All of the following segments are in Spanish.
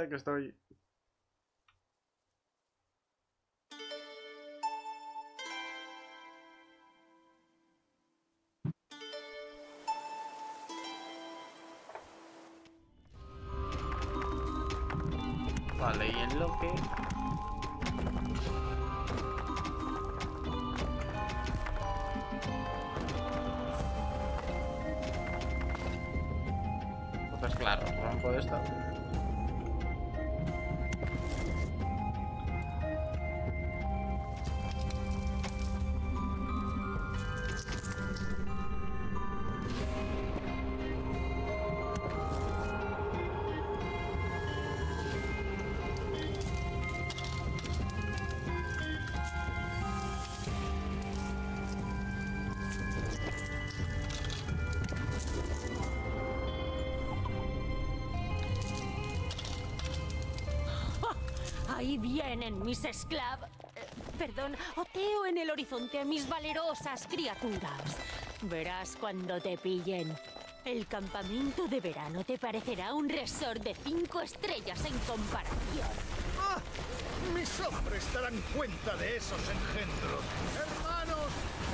Ya que estoy. Vale, y en lo que... Pues claro, rompo esto. Ahí vienen mis esclavos. Perdón, oteo en el horizonte a mis valerosas criaturas. Verás cuando te pillen. El campamento de verano te parecerá un resort de cinco estrellas en comparación. ¡Ah! Mis hombres darán cuenta de esos engendros. Hermanos,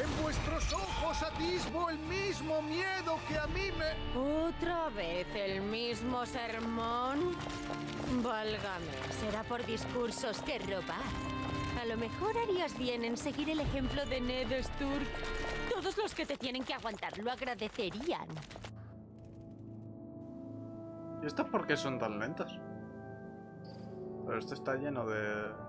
en vuestros ojos atisbo el mismo miedo que a mí me... ¿Otra vez el mismo sermón? Válgame, será por discursos que robar. A lo mejor harías bien en seguir el ejemplo de Ned Sturk. Todos los que te tienen que aguantar lo agradecerían. ¿Y esto por qué son tan lentos? Pero esto está lleno de...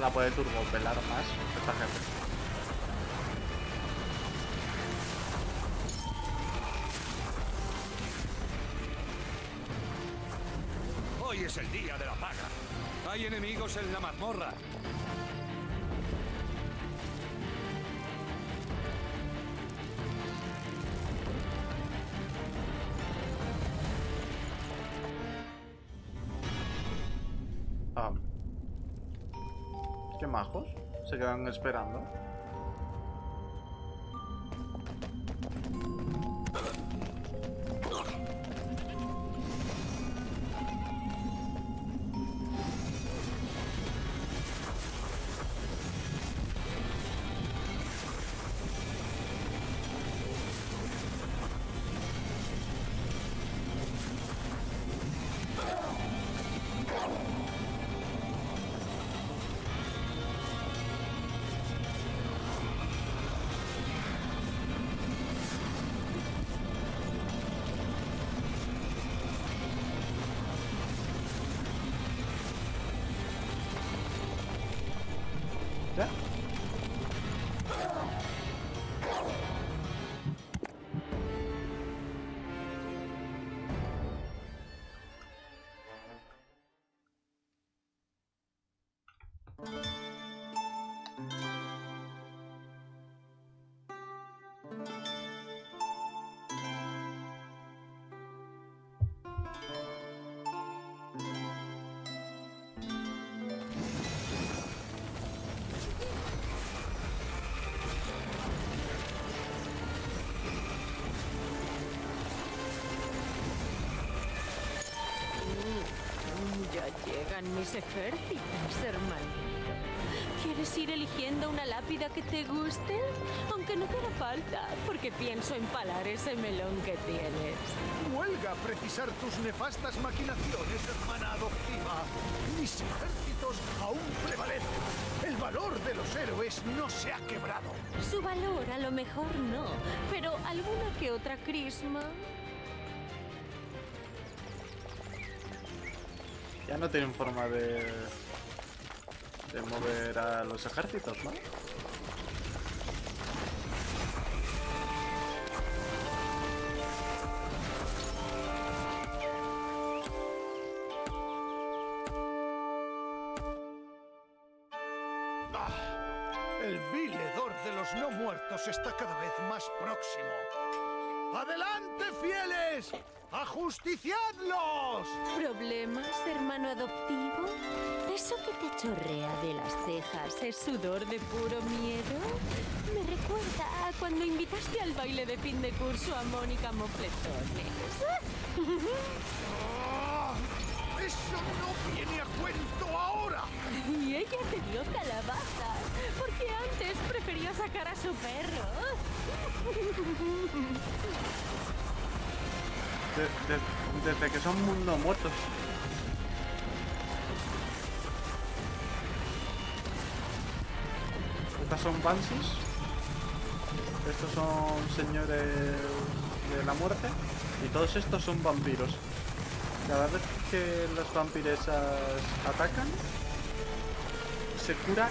La puede turbopelar más esta gente. Qué majos. Se quedan esperando. Llegan mis ejércitos, hermanito. ¿Quieres ir eligiendo una lápida que te guste? Aunque no te hará falta, porque pienso empalar ese melón que tienes. Huelga precisar tus nefastas maquinaciones, hermana adoptiva. Mis ejércitos aún prevalecen. El valor de los héroes no se ha quebrado. Su valor a lo mejor no, pero alguna que otra crisma. Ya no tienen forma de... De mover a los ejércitos, ¿no? Ah, el vil hedor de los no muertos está cada vez más próximo. ¡Adelante, fieles! ¡Ajusticiadlos! ¿Problemas, hermano adoptivo? ¿Eso que te chorrea de las cejas es sudor de puro miedo? Me recuerda a cuando invitaste al baile de fin de curso a Mónica Mofletones. ¡Eso no viene a cuento ahora! Y ella te dio calabazas, porque antes prefería sacar a su perro. De- de- desde que son mundo muertos. Estas son Banshees. Estos son señores de la muerte. Y todos estos son vampiros. Cada vez que las vampiresas atacan, se cura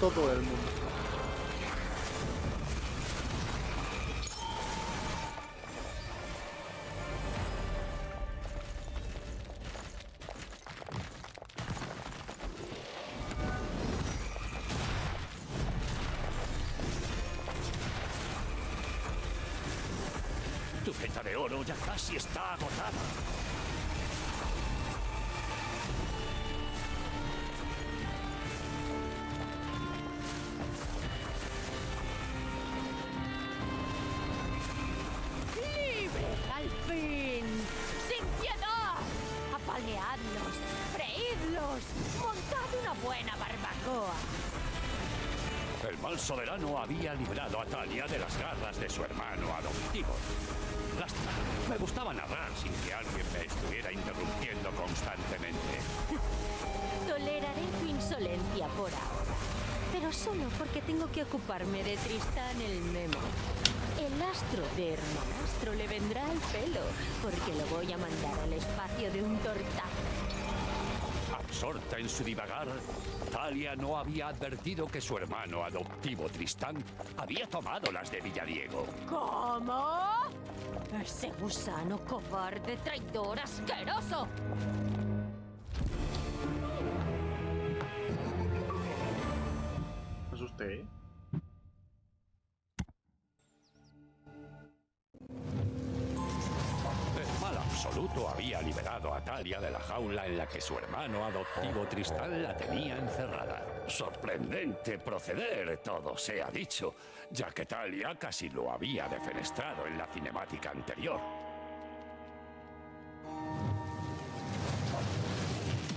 todo el mundo. Tu veta de oro ya casi está agotada. Solo porque tengo que ocuparme de Tristán el Memo. El astro de hermanastro le vendrá al pelo, porque lo voy a mandar al espacio de un tortazo. Absorta en su divagar, Talia no había advertido que su hermano adoptivo Tristán había tomado las de Villadiego. ¿Cómo? Ese gusano cobarde, traidor, asqueroso. Eh? El mal absoluto había liberado a Talia de la jaula en la que su hermano adoptivo Tristán la tenía encerrada. Sorprendente proceder, todo se ha dicho, ya que Talia casi lo había defenestrado en la cinemática anterior.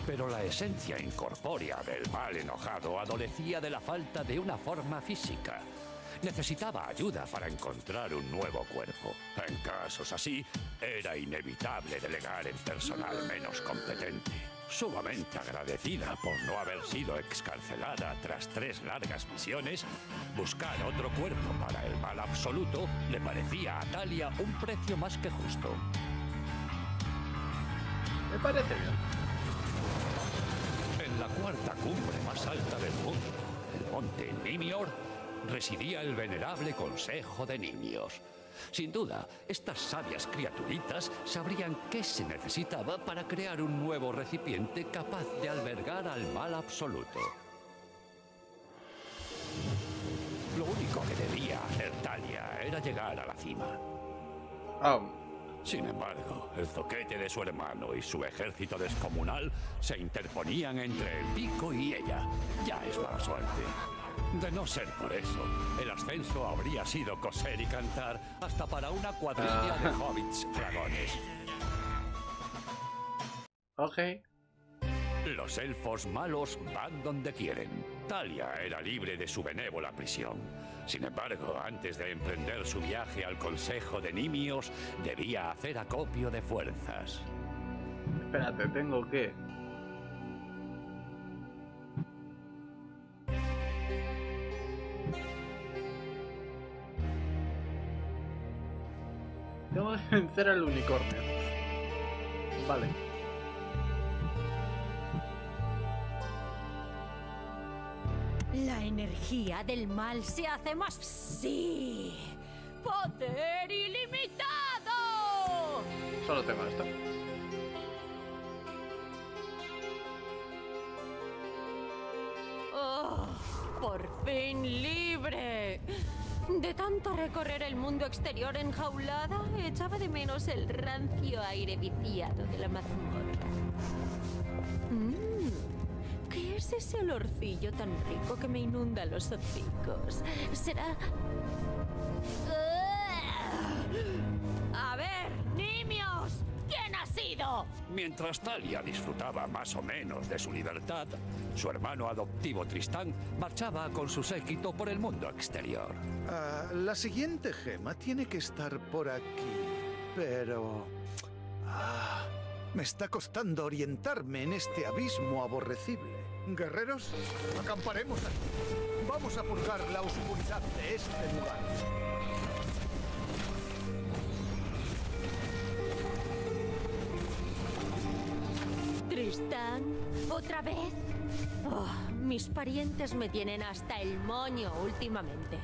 Pero la esencia incorpórea del mal enojado adolecía de la falta de una forma física. Necesitaba ayuda para encontrar un nuevo cuerpo. En casos así, era inevitable delegar en personal menos competente. Sumamente agradecida por no haber sido excarcelada tras tres largas misiones, buscar otro cuerpo para el mal absoluto le parecía a Talia un precio más que justo. Me parece bien. Cuarta cumbre más alta del mundo, el monte Nimior, residía el venerable Consejo de Nimios. Sin duda, estas sabias criaturitas sabrían qué se necesitaba para crear un nuevo recipiente capaz de albergar al mal absoluto. Lo único que debía hacer Talia era llegar a la cima. Ah, Sin embargo, el zoquete de su hermano y su ejército descomunal se interponían entre el pico y ella. Ya es mala suerte. De no ser por eso, el ascenso habría sido coser y cantar hasta para una cuadrilla de hobbits dragones. ok. Los elfos malos van donde quieren. Talia era libre de su benévola prisión. Sin embargo, antes de emprender su viaje al Consejo de Nimios, debía hacer acopio de fuerzas. Espérate, tengo que. Tengo que vencer al unicornio. Vale. Energía del mal se hace más... Sí. Poder ilimitado. Solo tengo esto. Oh, Por fin libre. De tanto recorrer el mundo exterior enjaulada, echaba de menos el rancio aire viciado de la mazmorra. Mm, ¿Qué es ese olorcillo tan rico que me inunda los hocicos? ¿Será...? ¡Ah! A ver, nimios, ¿quién ha sido? Mientras Talia disfrutaba más o menos de su libertad, su hermano adoptivo Tristán marchaba con su séquito por el mundo exterior. Ah, la siguiente gema tiene que estar por aquí, pero... Ah, me está costando orientarme en este abismo aborrecible. Guerreros, acamparemos aquí. Vamos a purgar la oscuridad de este lugar. Tristán, ¿otra vez? Oh, mis parientes me tienen hasta el moño últimamente.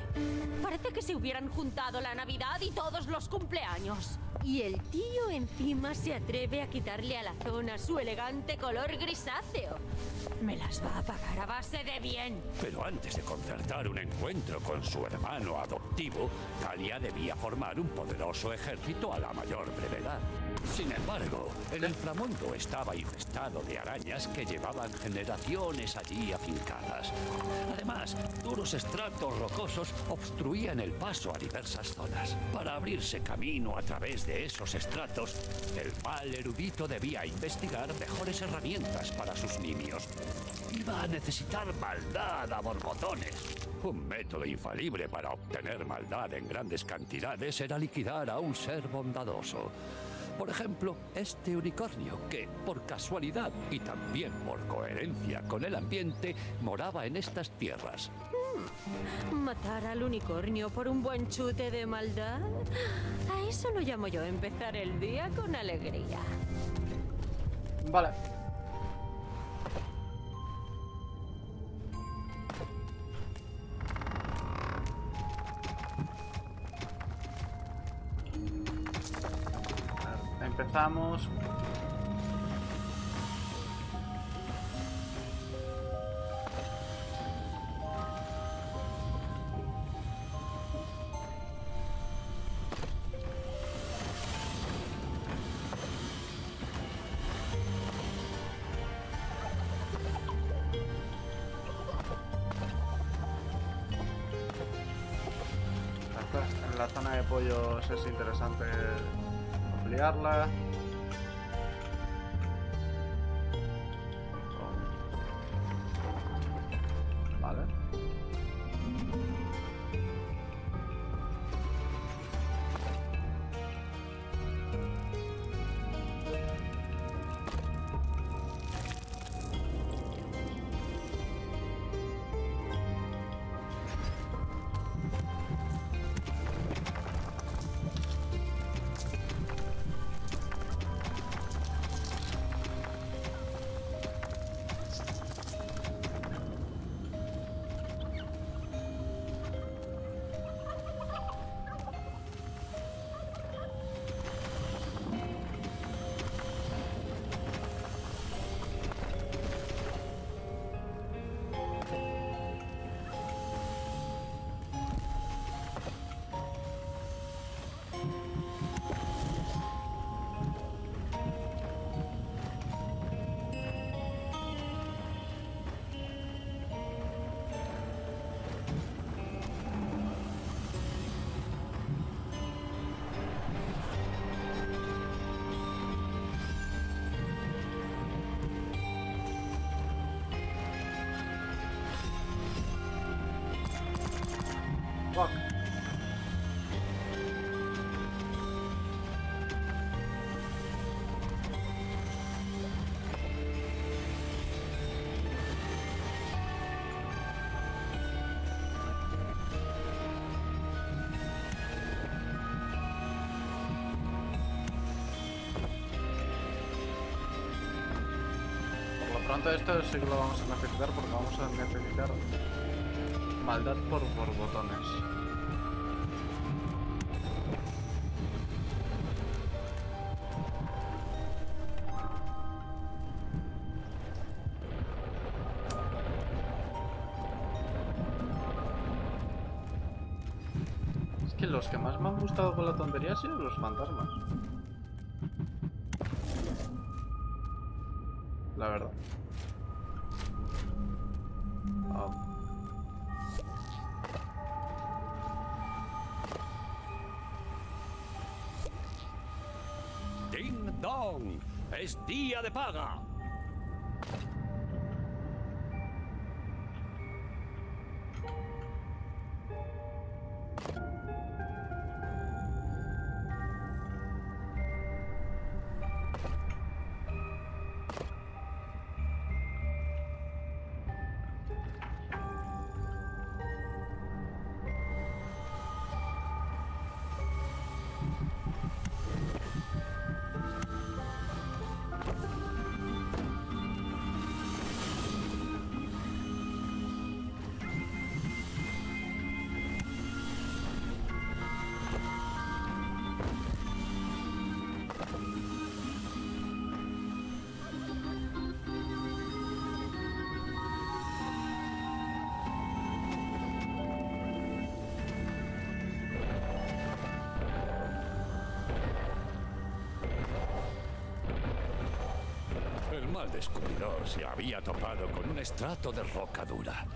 Parece que se hubieran juntado la Navidad y todos los cumpleaños. Y el tío encima se atreve a quitarle a la zona su elegante color grisáceo. Me las va a pagar a base de bien. Pero antes de concertar un encuentro con su hermano adoptivo, Talia debía formar un poderoso ejército a la mayor brevedad. Sin embargo, el inframundo estaba infestado de arañas que llevaban generaciones allí afincadas. Además, duros estratos rocosos obstruían el paso a diversas zonas. Para abrirse camino a través de esos estratos, el mal erudito debía investigar mejores herramientas para sus nimios. Iba a necesitar maldad a borbotones. Un método infalible para obtener maldad en grandes cantidades era liquidar a un ser bondadoso. Por ejemplo, este unicornio que, por casualidad y también por coherencia con el ambiente, moraba en estas tierras. ¿Matar al unicornio por un buen chute de maldad? A eso lo llamo yo empezar el día con alegría. Vale. En la zona de pollos es interesante pelearla. esto sí que lo vamos a necesitar porque vamos a necesitar maldad por borbotones. Es que los que más me han gustado con la tontería han sido los fantasmas. la verdad. ¡Es día de paga! Descubridor se había topado con un estrato de roca dura.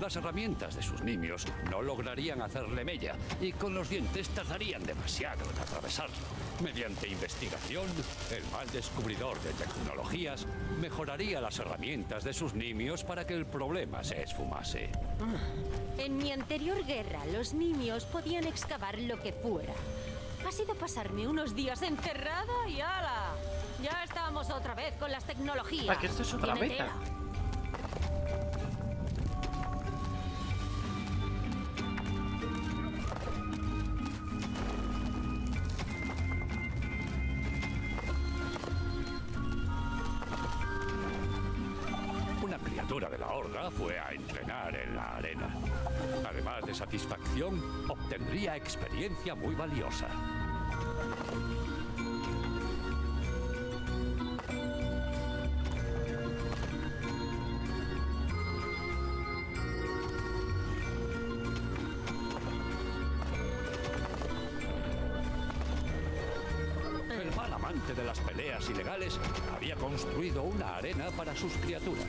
Las herramientas de sus nimios no lograrían hacerle mella y con los dientes tardarían demasiado en atravesarlo. Mediante investigación, el mal descubridor de tecnologías mejoraría las herramientas de sus nimios para que el problema se esfumase. En mi anterior guerra, los nimios podían excavar lo que fuera. Ha sido pasarme unos días encerrada y ala. Otra vez con las tecnologías. Ah, que esto es otra beta. Una criatura de la horda fue a entrenar en la arena. Además de satisfacción, obtendría experiencia muy valiosa. Amante de las peleas ilegales había construido una arena para sus criaturas.